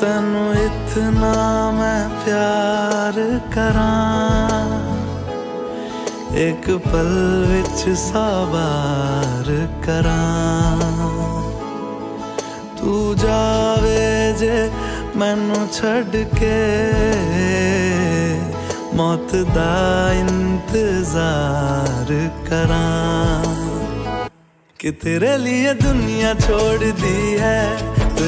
तेनू इतना मैं प्यार करा। एक पल विच साबार करा। तू जावे जे मैनू के। मौत दा इंतज़ार करा। कि तेरे लिए दुनिया छोड़ दी है